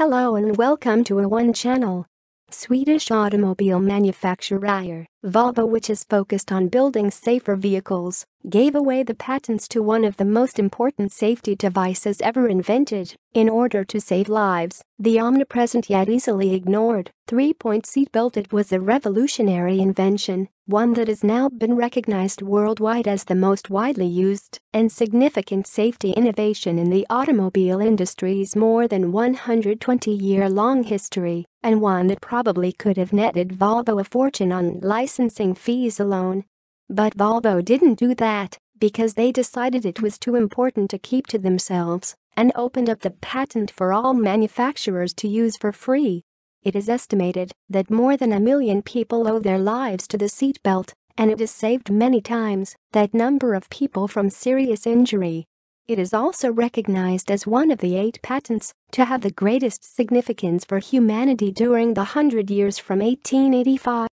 Hello and welcome to Awon channel. Swedish automobile manufacturer Volvo which is focused on building safer vehicles, gave away the patents to one of the most important safety devices ever invented in order to save lives, the omnipresent yet easily ignored three-point seatbelt it was a revolutionary invention, one that has now been recognized worldwide as the most widely used and significant safety innovation in the automobile industry's more than 120-year-long history, and one that probably could have netted Volvo a fortune on licensing fees alone. But Volvo didn't do that because they decided it was too important to keep to themselves and opened up the patent for all manufacturers to use for free. It is estimated that more than a million people owe their lives to the seatbelt, and it has saved many times that number of people from serious injury. It is also recognized as one of the eight patents to have the greatest significance for humanity during the hundred years from 1885